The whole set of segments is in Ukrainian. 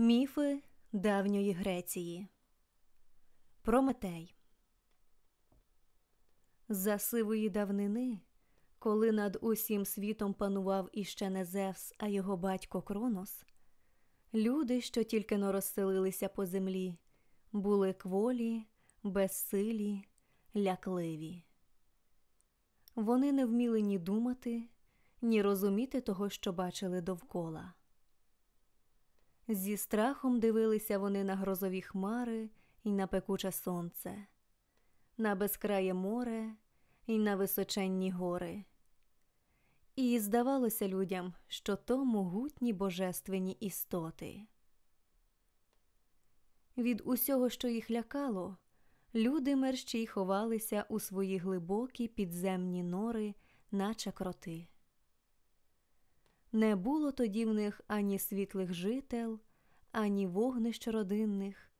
Міфи давньої Греції Прометей За сивої давнини, коли над усім світом панував іще не Зевс, а його батько Кронос, люди, що тільки но розселилися по землі, були кволі, безсилі, лякливі. Вони не вміли ні думати, ні розуміти того, що бачили довкола. Зі страхом дивилися вони на грозові хмари і на пекуче сонце, на безкрає море і на височенні гори. І здавалося людям, що то могутні божественні істоти. Від усього, що їх лякало, люди мерщій ховалися у свої глибокі підземні нори, наче кроти. Не було тоді в них ані світлих жител, ані вогнищ родинних,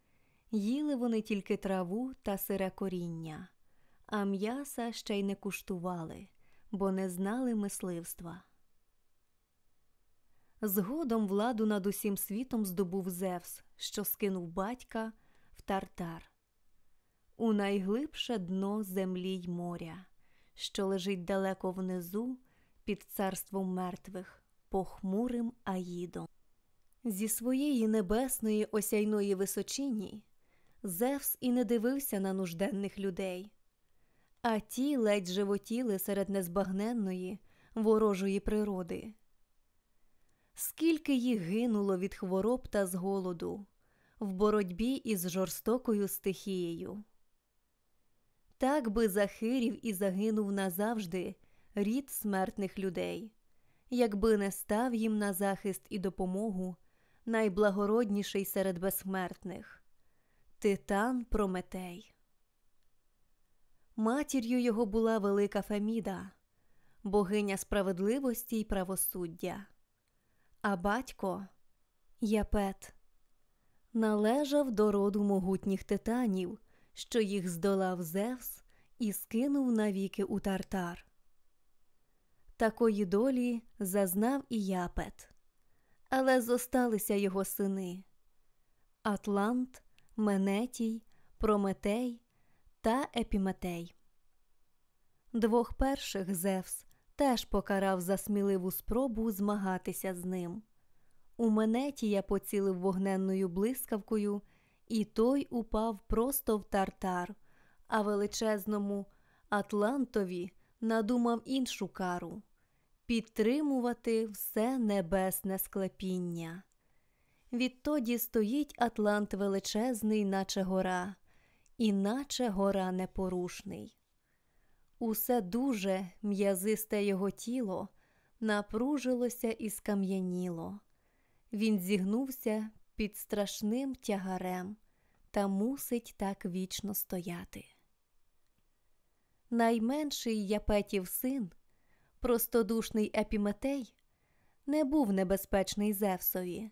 їли вони тільки траву та сире коріння, а м'яса ще й не куштували, бо не знали мисливства. Згодом владу над усім світом здобув Зевс, що скинув батька в тартар, у найглибше дно землі й моря, що лежить далеко внизу під царством мертвих похмурим Аїдом. Зі своєї небесної осяйної височині Зевс і не дивився на нужденних людей, а ті ледь животіли серед незбагненної, ворожої природи. Скільки їх гинуло від хвороб та з голоду в боротьбі із жорстокою стихією. Так би захирів і загинув назавжди рід смертних людей якби не став їм на захист і допомогу найблагородніший серед безсмертних Титан Прометей. Матір'ю його була велика Феміда, богиня справедливості й правосуддя, а батько Япет належав до роду могутніх титанів, що їх здолав Зевс і скинув навіки у тартар. Такої долі зазнав і япет, але зосталися його сини Атлант, Менетій, Прометей та Епіметей. Двох перших Зевс теж покарав за сміливу спробу змагатися з ним. У Менетія поцілив вогненною блискавкою, і той упав просто в тартар, а величезному Атлантові надумав іншу кару підтримувати все небесне склепіння. Відтоді стоїть Атлант величезний, наче гора, і наче гора непорушний. Усе дуже м'язисте його тіло напружилося і скам'яніло. Він зігнувся під страшним тягарем та мусить так вічно стояти. Найменший Япетів син простодушний епіметей не був небезпечний Зевсові,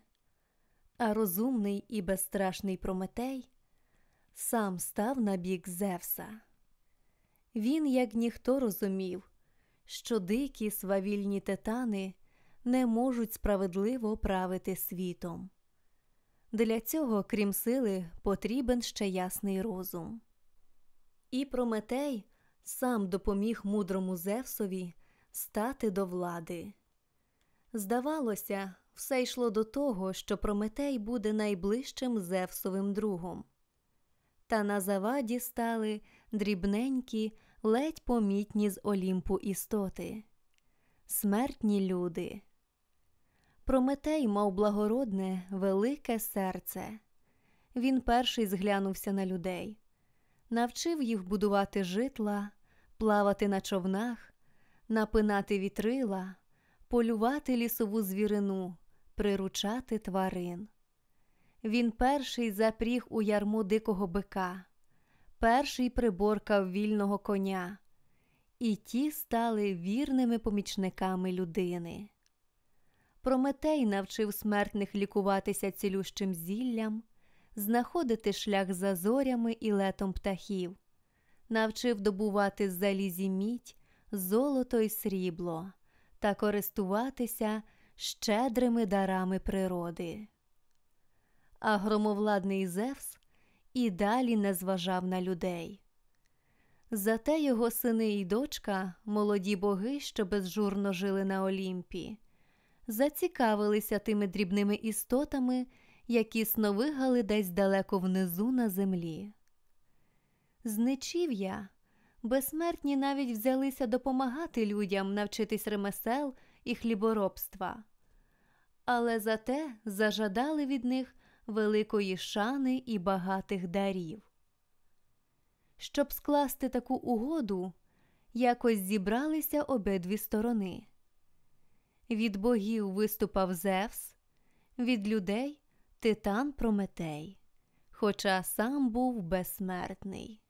а розумний і безстрашний Прометей сам став на бік Зевса. Він, як ніхто розумів, що дикі свавільні титани не можуть справедливо правити світом. Для цього, крім сили, потрібен ще ясний розум. І Прометей сам допоміг мудрому Зевсові стати до влади. Здавалося, все йшло до того, що Прометей буде найближчим Зевсовим другом. Та на заваді стали дрібненькі, ледь помітні з Олімпу істоти, смертні люди. Прометей мав благородне, велике серце. Він перший зглянувся на людей, навчив їх будувати житла, плавати на човнах, напинати вітрила, полювати лісову звірину, приручати тварин. Він перший запріг у ярмо дикого бика, перший приборкав вільного коня, і ті стали вірними помічниками людини. Прометей навчив смертних лікуватися цілющим зіллям, знаходити шлях за зорями і летом птахів, навчив добувати залізі мідь золото й срібло та користуватися щедрими дарами природи. а громовладний Зевс і далі не зважав на людей. Зате його сини і дочка, молоді боги, що безжурно жили на Олімпі, зацікавилися тими дрібними істотами, які сновигали десь далеко внизу на землі. З нечів'я безсмертні навіть взялися допомагати людям навчитись ремесел і хліборобства, але зате зажадали від них великої шани і багатих дарів. Щоб скласти таку угоду, якось зібралися обидві сторони. Від богів виступав Зевс, від людей титан Прометей, хоча сам був безсмертний.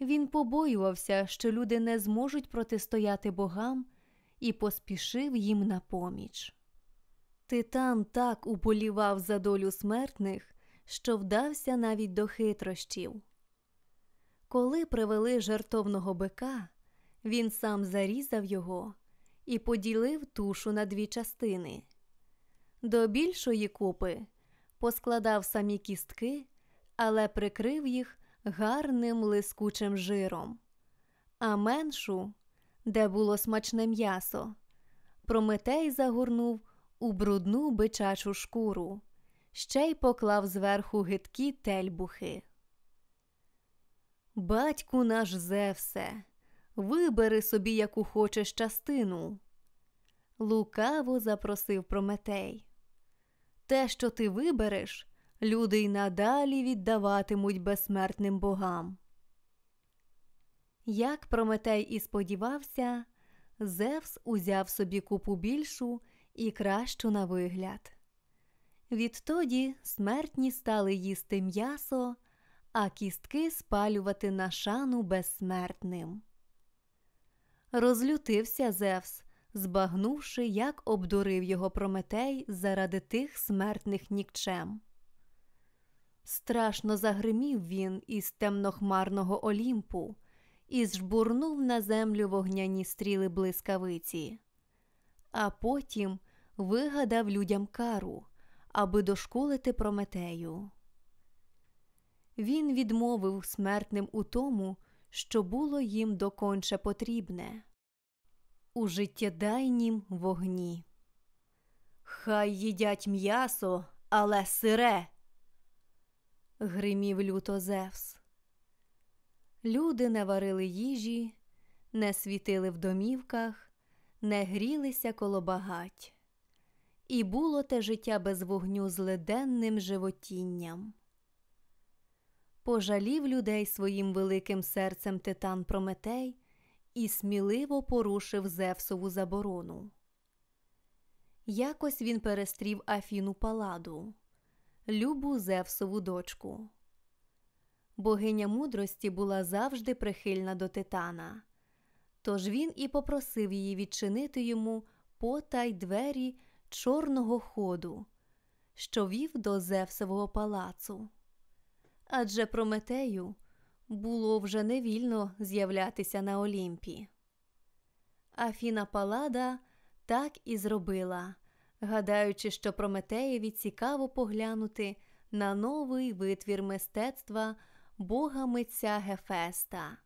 Він побоювався, що люди не зможуть протистояти богам, і поспішив їм на поміч. Титан так уполівав за долю смертних, що вдався навіть до хитрощів. Коли привели жертовного бика, він сам зарізав його і поділив тушу на дві частини. До більшої купи поскладав самі кістки, але прикрив їх гарним лискучим жиром, а меншу, де було смачне м'ясо, Прометей загорнув у брудну бичачу шкуру, ще й поклав зверху гидкі тельбухи. Батьку наш Зевсе, вибери собі, яку хочеш частину. Лукаво запросив Прометей. Те, що ти вибереш, люди й надалі віддаватимуть безсмертним богам. Як Прометей і сподівався, Зевс узяв собі купу більшу і кращу на вигляд. Відтоді смертні стали їсти м'ясо, а кістки спалювати на шану безсмертним. Розлютився Зевс, збагнувши, як обдурив його Прометей заради тих смертних нікчем. Страшно загримів він із темнохмарного Олімпу і жбурнув на землю вогняні стріли блискавиці, а потім вигадав людям кару, аби дошкулити Прометею. Він відмовив смертним у тому, що було їм доконче потрібне у життєдайнім вогні. Хай їдять м'ясо, але сире. Гримів люто Зевс. Люди не варили їжі, не світили в домівках, не грілися коло багать. І було те життя без вогню злиденним животінням. Пожалів людей своїм великим серцем титан Прометей і сміливо порушив Зевсову заборону. Якось він перестрів Афіну Паладу, любу Зевсову дочку. Богиня мудрості була завжди прихильна до титана, тож він і попросив її відчинити йому потай двері чорного ходу, що вів до Зевсового палацу. Адже Прометею було вже невільно з'являтися на Олімпі. Афіна Палада так і зробила, гадаючи, що Прометеєві цікаво поглянути на новий витвір мистецтва бога митця Гефеста,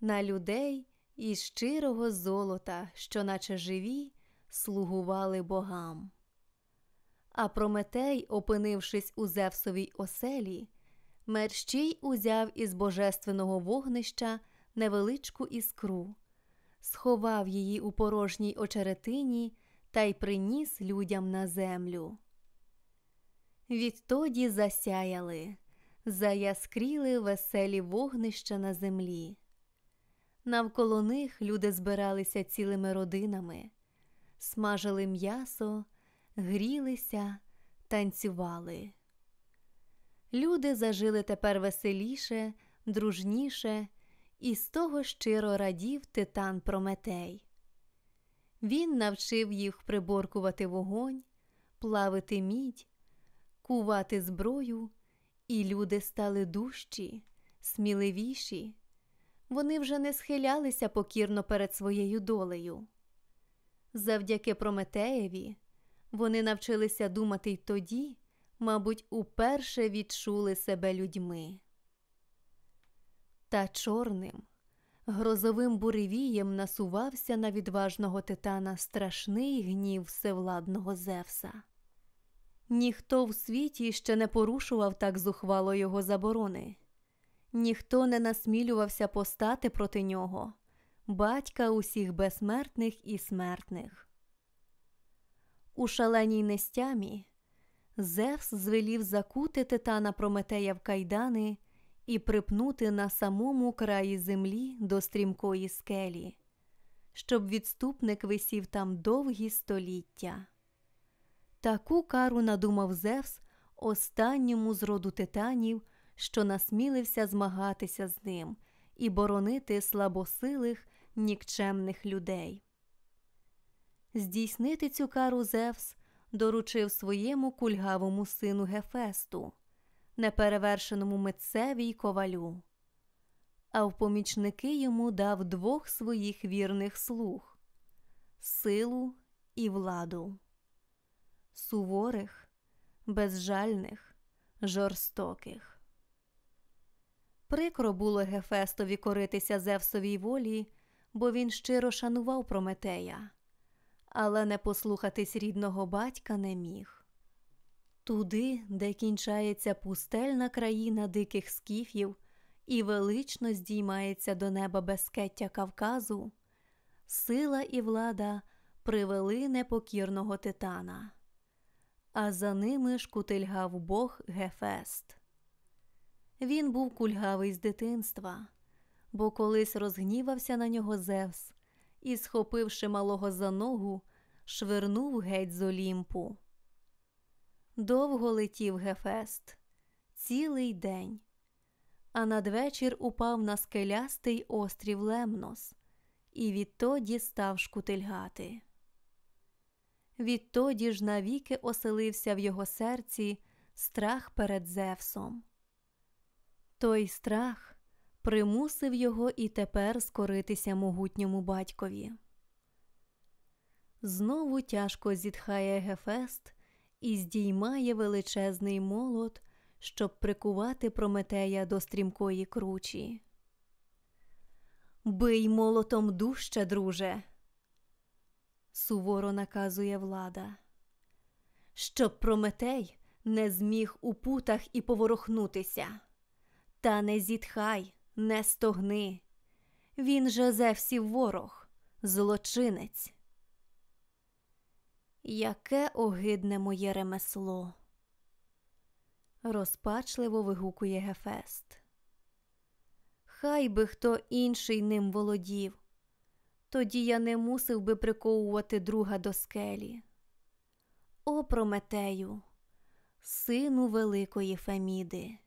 на людей із щирого золота, що, наче живі, слугували богам. А Прометей, опинившись у Зевсовій оселі, мерщій узяв із божественного вогнища невеличку іскру, сховав її у порожній очеретині та й приніс людям на землю. Відтоді засяяли, заяскріли веселі вогнища на землі. Навколо них люди збиралися цілими родинами, смажили м'ясо, грілися, танцювали. Люди зажили тепер веселіше, дружніше, і з того щиро радів титан Прометей. Він навчив їх приборкувати вогонь, плавити мідь, кувати зброю, і люди стали дужчі, сміливіші. Вони вже не схилялися покірно перед своєю долею. Завдяки Прометеєві вони навчилися думати й тоді, мабуть, уперше відчули себе людьми. Та чорним, грозовим буревієм насувався на відважного титана страшний гнів всевладного Зевса. Ніхто в світі ще не порушував так зухвало його заборони, ніхто не насмілювався постати проти нього, батька усіх безсмертних і смертних. У шаленій нестямі Зевс звелів закути титана Прометея в кайдани і припнути на самому краї землі до стрімкої скелі, щоб відступник висів там довгі століття. Таку кару надумав Зевс останньому з роду титанів, що насмілився змагатися з ним і боронити слабосилих нікчемних людей. Здійснити цю кару Зевс доручив своєму кульгавому сину Гефесту, неперевершеному митцеві й ковалю, а в помічники йому дав двох своїх вірних слуг силу і владу, суворих, безжальних, жорстоких. Прикро було Гефестові коритися Зевсовій волі, бо він щиро шанував Прометея, але не послухатись рідного батька не міг. Туди, де кінчається пустельна країна диких скіфів і велично здіймається до неба безкеття Кавказу, сила і влада привели непокірного титана, а за ними шкутильгав бог Гефест. Він був кульгавий з дитинства, бо колись розгнівався на нього Зевс і, схопивши малого за ногу, швирнув геть з Олімпу. Довго летів Гефест, цілий день, а надвечір упав на скелястий острів Лемнос і відтоді став шкутильгати. Відтоді ж навіки оселився в його серці страх перед Зевсом. Той страх примусив його і тепер скоритися могутньому батькові. Знову тяжко зітхає Гефест і здіймає величезний молот, щоб прикувати Прометея до стрімкої кручі. Бий молотом дужче, друже, суворо наказує влада, щоб Прометей не зміг у путах і поворухнутися. Та не зітхай, не стогни. Він же Зевсів ворог, злочинець. Яке огидне моє ремесло, розпачливо вигукує Гефест. Хай би хто інший ним володів, тоді я не мусив би приковувати друга до скелі. О Прометею, сину великої Феміди.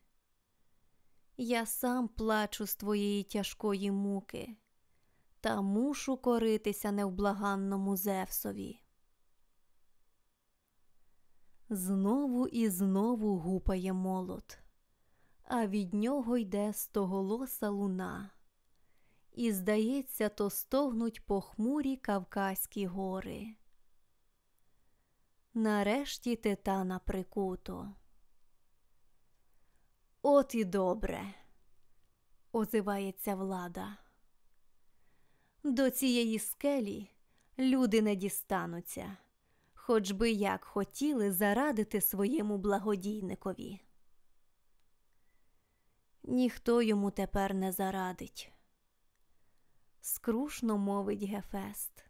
Я сам плачу з твоєї тяжкої муки, та мушу коритися невблаганному Зевсові. Знову і знову гупає молот, а від нього йде стоголоса луна, і, здається, то стогнуть похмурі Кавказькі гори. Нарешті титана прикуто. От і добре, озивається влада. До цієї скелі люди не дістануться, хоч би як хотіли зарадити своєму благодійникові. Ніхто йому тепер не зарадить. Скрушно мовить Гефест.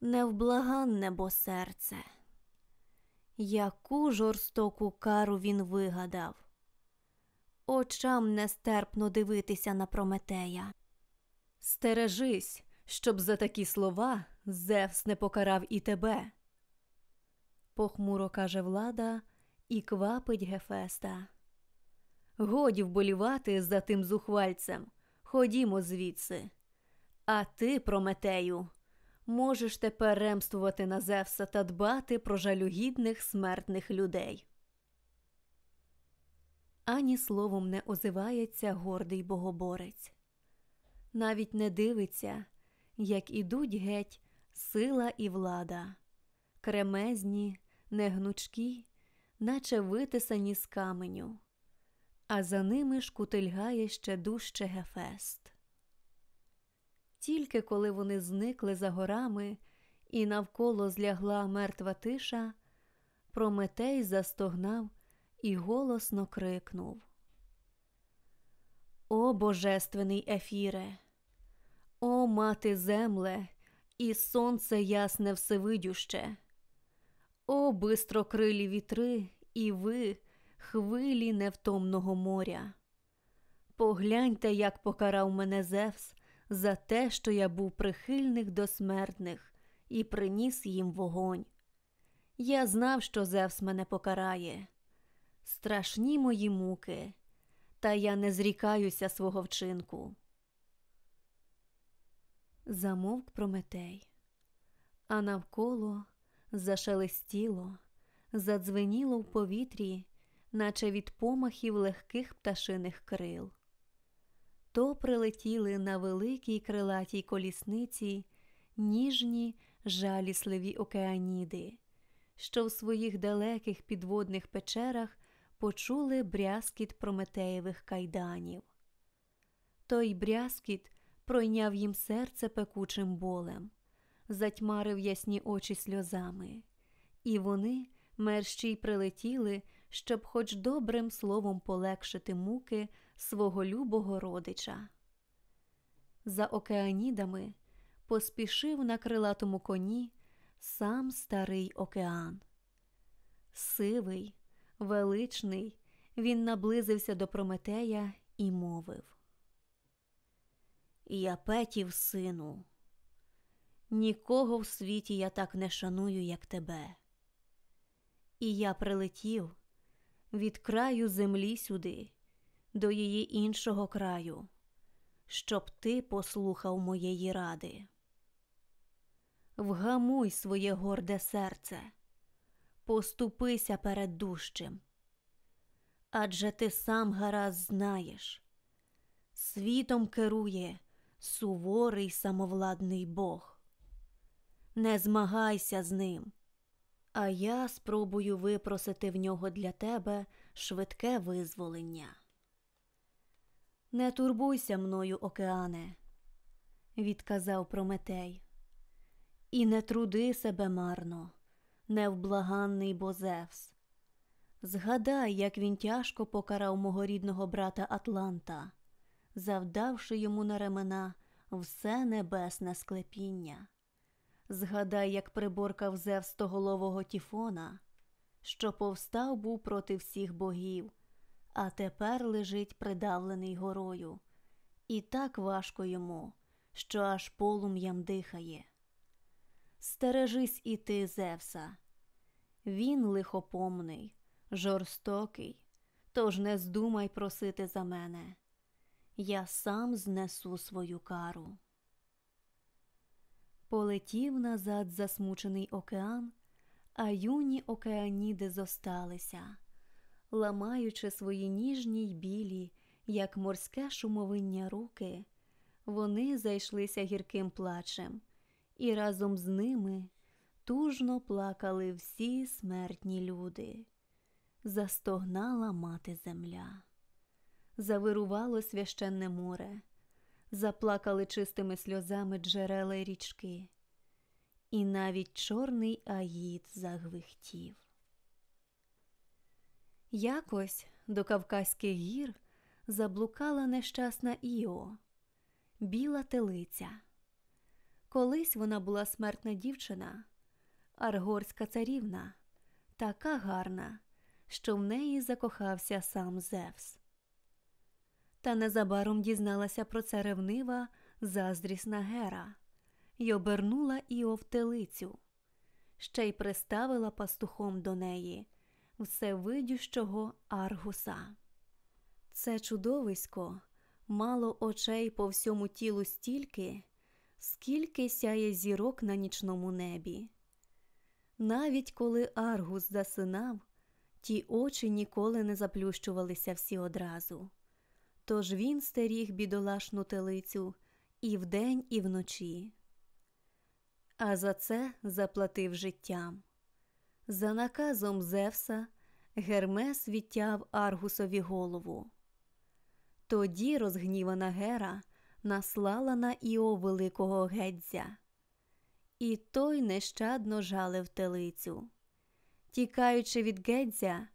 Невблаганне бо серце. Яку жорстоку кару він вигадав. Очам нестерпно дивитися на Прометея. Стережись, щоб за такі слова Зевс не покарав і тебе. Похмуро каже влада і квапить Гефеста. Годі вболівати за тим зухвальцем. Ходімо звідси. А ти, Прометею, можеш тепер ремствувати на Зевса та дбати про жалюгідних смертних людей. Ані словом не озивається гордий богоборець, навіть не дивиться, як ідуть геть сила і влада, кремезні, негнучкі, наче витисані з каменю, а за ними шкутильгає ще дужче Гефест. Тільки коли вони зникли за горами і навколо злягла мертва тиша, Прометей застогнав і голосно крикнув. О божественний ефіре! О мати земле, і сонце ясне всевидюще! О бистрокрилі вітри, і ви, хвилі невтомного моря! Погляньте, як покарав мене Зевс за те, що я був прихильних до смертних і приніс їм вогонь. Я знав, що Зевс мене покарає. Страшні мої муки, та я не зрікаюся свого вчинку. Замовк Прометей, а навколо зашелестіло, задзвеніло в повітрі, наче від помахів легких пташиних крил. То прилетіли на великій крилатій колісниці ніжні жалісливі океаніди, що в своїх далеких підводних печерах почули брязкіт прометеєвих кайданів. Той брязкіт пройняв їм серце пекучим болем, затьмарив ясні очі сльозами, і вони мерщій прилетіли, щоб хоч добрим словом полегшити муки свого любого родича. За океанідами поспішив на крилатому коні сам старий океан. Сивий, величний, він наблизився до Прометея і мовив Я петів, сину, нікого в світі я так не шаную, як тебе. І я прилетів від краю землі сюди, до її іншого краю, щоб ти послухав моєї ради. Вгамуй своє горде серце, поступися перед дужчим. Адже ти сам гаразд знаєш, світом керує суворий самовладний Бог. Не змагайся з ним, а я спробую випросити в нього для тебе швидке визволення. Не турбуйся мною, океане, відказав Прометей, і не труди себе марно, невблаганний Бозевс. Згадай, як він тяжко покарав мого рідного брата Атланта, завдавши йому на ремена все небесне склепіння. Згадай, як приборкав Зевс стоголового Тіфона, що повстав був проти всіх богів а тепер лежить придавлений горою, і так важко йому, що аж полум'ям дихає. Стережись і ти, Зевса, він лихопомний, жорстокий, тож не здумай просити за мене. Я сам знесу свою кару. Полетів назад засмучений океан, а юні океаніди зосталися ламаючи свої ніжні й білі, як морське шумовиння руки, вони зайшлися гірким плачем, і разом з ними тужно плакали всі смертні люди. Застогнала мати земля, завирувало священне море, заплакали чистими сльозами джерела й річки, і навіть чорний аїд загвихтів. Якось до Кавказьких гір заблукала нещасна Іо, біла телиця. Колись вона була смертна дівчина, аргорська царівна, така гарна, що в неї закохався сам Зевс. Та незабаром дізналася про це ревнива заздрісна Гера й обернула Іо в телицю, ще й приставила пастухом до неї всевидющого Аргуса. Це чудовисько мало очей по всьому тілу стільки, скільки сяє зірок на нічному небі. Навіть коли Аргус засинав, ті очі ніколи не заплющувалися всі одразу. Тож він стеріг бідолашну телицю і вдень, і вночі. А за це заплатив життям. За наказом Зевса Гермес відтяв Аргусові голову. Тоді розгнівана Гера наслала на Іо великого гедзя, і той нещадно жалив телицю. Тікаючи від гедзя,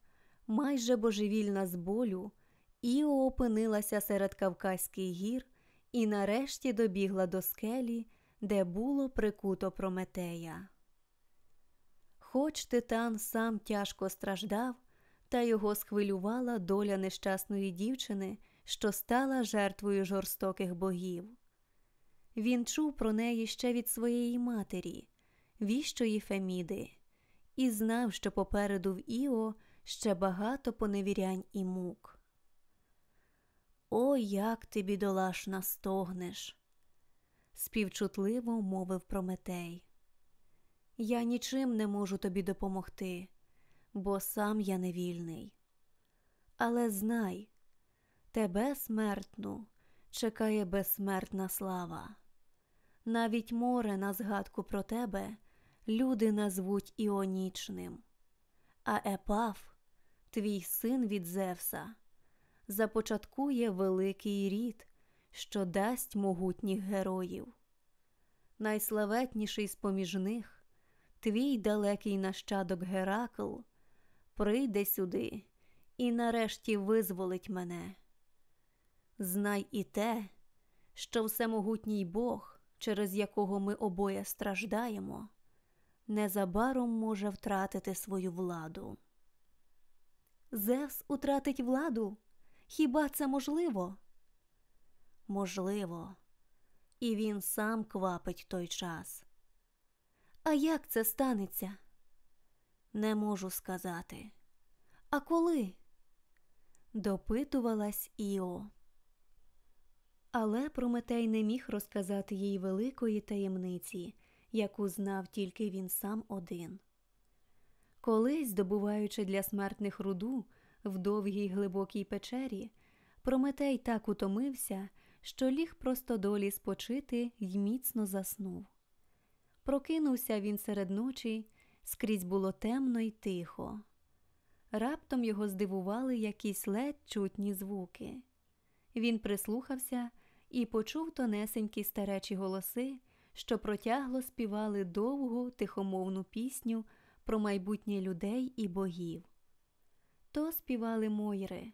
майже божевільна з болю, Іо опинилася серед Кавказьких гір і нарешті добігла до скелі, де було прикуто Прометея. Хоч титан сам тяжко страждав, та його схвилювала доля нещасної дівчини, що стала жертвою жорстоких богів. Він чув про неї ще від своєї матері, віщої Феміди, і знав, що попереду в Іо ще багато поневірянь і мук. О, як ти, бідолашна, стогнеш, співчутливо мовив Прометей. Я нічим не можу тобі допомогти, бо сам я невільний. Але знай, тебе смертну чекає безсмертна слава. Навіть море на згадку про тебе люди назвуть іонічним, а Епаф, твій син від Зевса, започаткує великий рід, що дасть могутніх героїв. Найславетніший з поміж них, твій далекий нащадок Геракл, прийде сюди і нарешті визволить мене. Знай і те, що всемогутній Бог, через якого ми обоє страждаємо, незабаром може втратити свою владу. Зевс утратить владу? Хіба це можливо? Можливо, і він сам квапить той час. А як це станеться? Не можу сказати. А коли? допитувалась Іо. Але Прометей не міг розказати їй великої таємниці, яку знав тільки він сам один. Колись, здобуваючи для смертних руду в довгій глибокій печері, Прометей так утомився, що ліг просто долі спочити й міцно заснув. Прокинувся він серед ночі, скрізь було темно й тихо. Раптом його здивували якісь ледь чутні звуки. Він прислухався і почув тонесенькі старечі голоси, що протягло співали довгу тихомовну пісню про майбутнє людей і богів. То співали Мойри,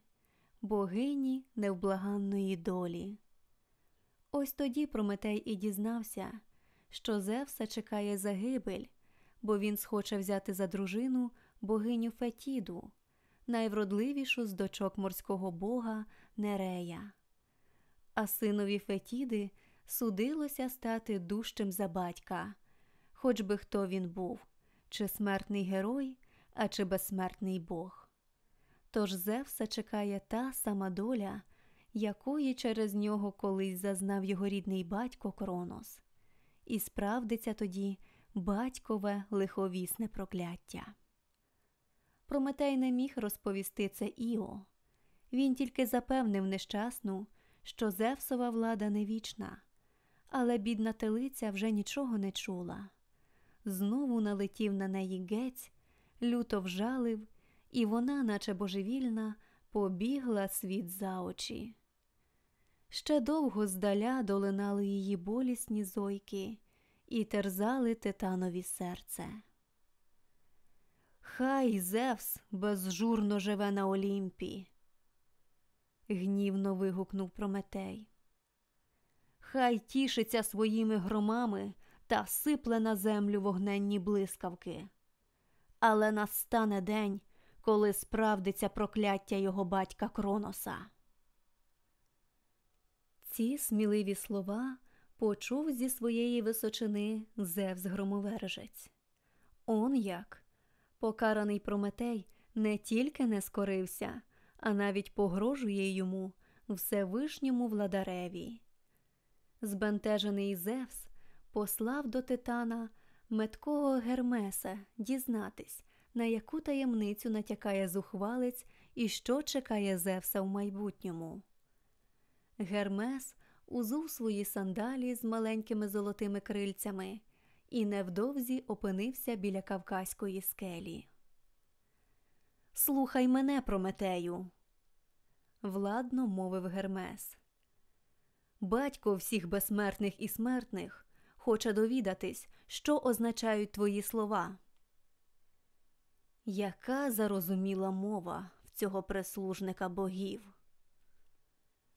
богині невблаганної долі. Ось тоді Прометей і дізнався, що Зевса чекає загибель, бо він схоче взяти за дружину богиню Фетіду, найвродливішу з дочок морського бога Нерея. А синові Фетіди судилося стати дужчим за батька, хоч би хто він був, чи смертний герой, а чи безсмертний бог. Тож Зевса чекає та сама доля, якої через нього колись зазнав його рідний батько Кронос, і справдиться тоді батькове лиховісне прокляття. Прометей не міг розповісти це Іо. Він тільки запевнив нещасну, що Зевсова влада не вічна, але бідна телиця вже нічого не чула. Знову налетів на неї гець, люто вжалив, і вона, наче божевільна, побігла світ за очі. Ще довго здаля долинали її болісні зойки і терзали титанові серце. Хай Зевс безжурно живе на Олімпі, гнівно вигукнув Прометей. Хай тішиться своїми громами та сипле на землю вогненні блискавки. Але настане день, коли справдиться прокляття його батька Кроноса. Ці сміливі слова почув зі своєї височини Зевс громовержець. Он як покараний Прометей не тільки не скорився, а навіть погрожує йому Всевишньому владареві. Збентежений Зевс послав до Титана меткого Гермеса дізнатись, на яку таємницю натякає зухвалець і що чекає Зевса в майбутньому. Гермес узув свої сандалі з маленькими золотими крильцями і невдовзі опинився біля Кавказької скелі. Слухай мене, Прометею, владно мовив Гермес. Батько всіх безсмертних і смертних хоче довідатись, що означають твої слова. Яка зарозуміла мова в цього прислужника богів?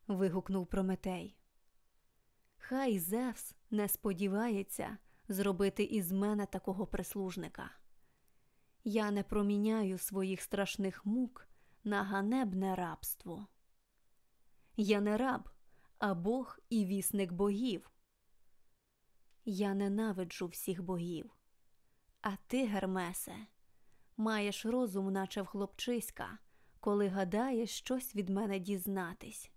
вигукнув Прометей. Хай Зевс не сподівається зробити із мене такого прислужника. Я не проміняю своїх страшних мук на ганебне рабство. Я не раб, а Бог і вісник богів. Я ненавиджу всіх богів. А ти, Гермесе, маєш розум, наче в хлопчиська, коли гадаєш щось від мене дізнатись.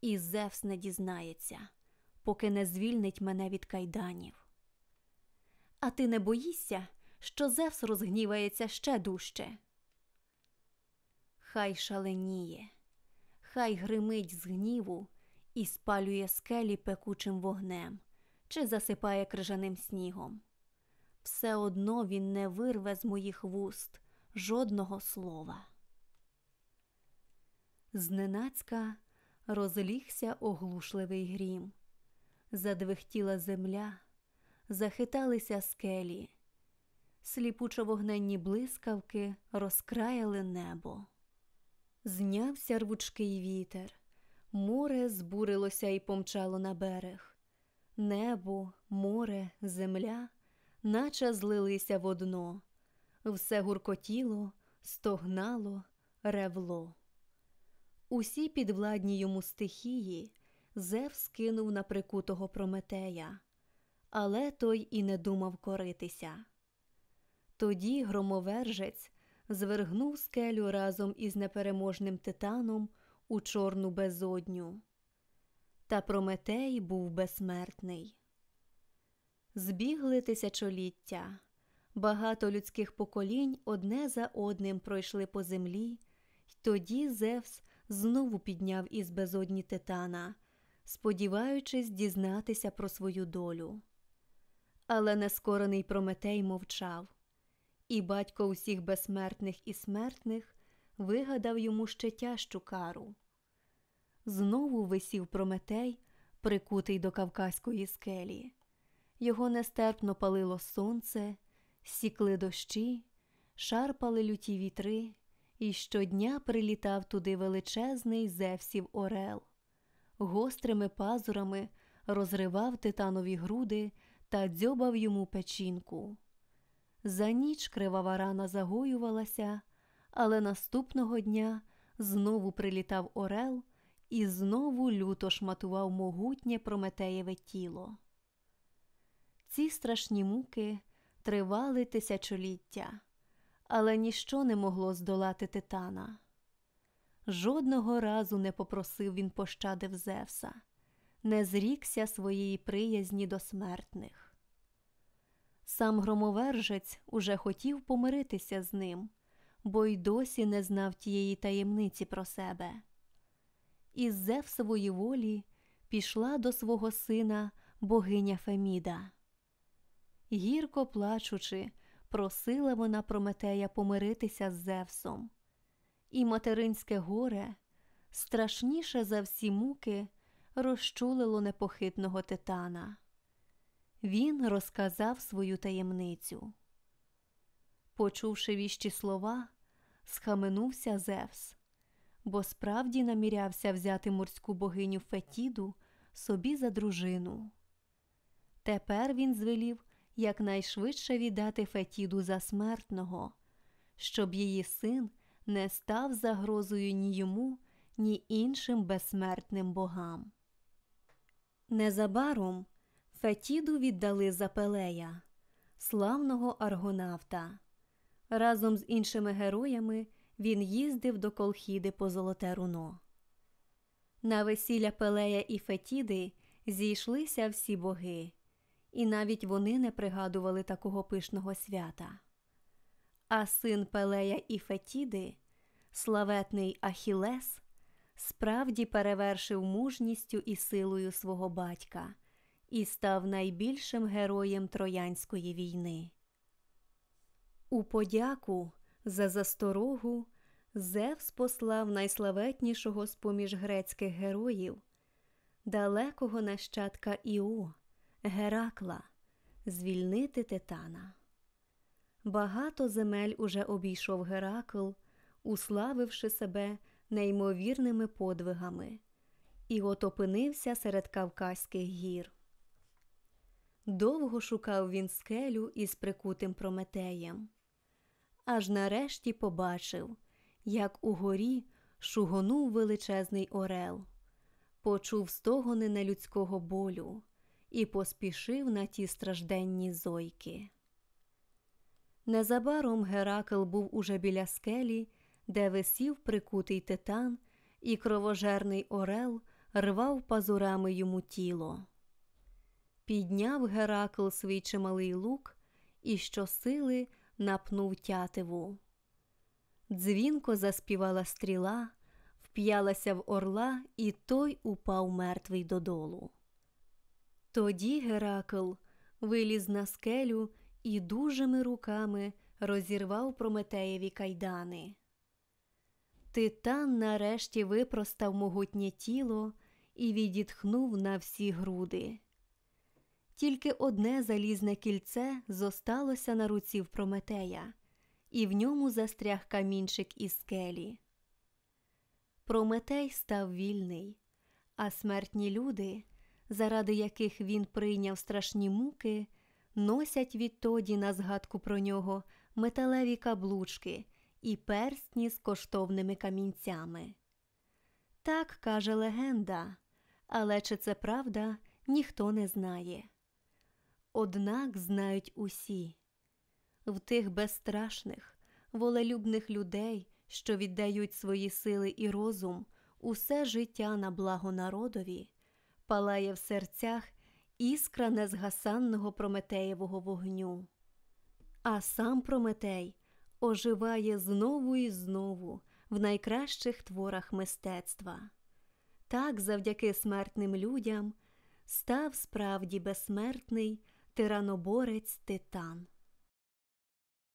І Зевс не дізнається, поки не звільнить мене від кайданів. А ти не боїшся, що Зевс розгнівається ще дужче? Хай шаленіє, хай гримить з гніву і спалює скелі пекучим вогнем чи засипає крижаним снігом. Все одно він не вирве з моїх вуст жодного слова. Зненацька розлігся оглушливий грім, задвихтіла земля, захиталися скелі, сліпучо вогненні блискавки розкраяли небо. Знявся рвучкий вітер, море збурилося і помчало на берег. Небо, море, земля, наче злилися в одно, все гуркотіло, стогнало, ревло. Усі підвладні йому стихії Зевс кинув на прикутого Прометея, але той і не думав коритися. Тоді громовержець звергнув скелю разом із непереможним титаном у чорну безодню. Та Прометей був безсмертний. Збігли тисячоліття, багато людських поколінь одне за одним пройшли по землі, й тоді Зевс знову підняв із безодні титана, сподіваючись дізнатися про свою долю. Але нескорений Прометей мовчав, і батько усіх безсмертних і смертних вигадав йому ще тяжчу кару. Знову висів Прометей, прикутий до Кавказької скелі. Його нестерпно палило сонце, сікли дощі, шарпали люті вітри, і щодня прилітав туди величезний Зевсів Орел, гострими пазурами розривав титанові груди та дзьобав йому печінку. За ніч кривава рана загоювалася, але наступного дня знову прилітав Орел і знову люто шматував могутнє Прометеєве тіло. Ці страшні муки тривали тисячоліття але ніщо не могло здолати титана. Жодного разу не попросив він пощади в Зевса, не зрікся своєї приязні до смертних. Сам громовержець уже хотів помиритися з ним, бо й досі не знав тієї таємниці про себе. Із Зевсової волі пішла до свого сина богиня Феміда. Гірко плачучи, Просила вона Прометея помиритися з Зевсом, і материнське горе, страшніше за всі муки, розчулило непохитного титана. Він розказав свою таємницю. Почувши віщі слова, схаменувся Зевс, бо справді намірявся взяти морську богиню Фетіду собі за дружину. Тепер він звелів якнайшвидше віддати Фетіду за смертного, щоб її син не став загрозою ні йому, ні іншим безсмертним богам. Незабаром Фетіду віддали за Пелея, славного аргонавта. Разом з іншими героями він їздив до Колхіди по золоте руно. На весілля Пелея і Фетіди зійшлися всі боги і навіть вони не пригадували такого пишного свята. А син Пелея і Фетіди, славетний Ахілес, справді перевершив мужністю і силою свого батька і став найбільшим героєм Троянської війни. У подяку За засторогу Зевс послав найславетнішого з поміж грецьких героїв, далекого нащадка Іо, Геракла, звільнити Титана. Багато земель уже обійшов Геракл, уславивши себе неймовірними подвигами, і от опинився серед Кавказьких гір. Довго шукав він скелю із прикутим Прометеєм, аж нарешті побачив, як угорі шугонув величезний орел, почув стогони нелюдського болю і поспішив на ті стражденні зойки. Незабаром Геракл був уже біля скелі, де висів прикутий титан, і кровожерний орел рвав пазурами йому тіло. Підняв Геракл свій чималий лук і щосили напнув тятиву. Дзвінко заспівала стріла, вп'ялася в орла, і той упав мертвий додолу. Тоді Геракл виліз на скелю і дужими руками розірвав Прометеєві кайдани. Титан нарешті випростав могутнє тіло і відітхнув на всі груди. Тільки одне залізне кільце зосталося на руці в Прометея, і в ньому застряг камінчик із скелі. Прометей став вільний, а смертні люди, заради яких він прийняв страшні муки, носять відтоді на згадку про нього металеві каблучки і перстні з коштовними камінцями. Так каже легенда, але чи це правда, ніхто не знає. Однак знають усі в тих безстрашних, волелюбних людей, що віддають свої сили і розум, усе життя на благо народові, палає в серцях іскра незгасанного Прометеєвого вогню. А сам Прометей оживає знову і знову в найкращих творах мистецтва. Так, завдяки смертним людям, став справді безсмертний тираноборець Титан.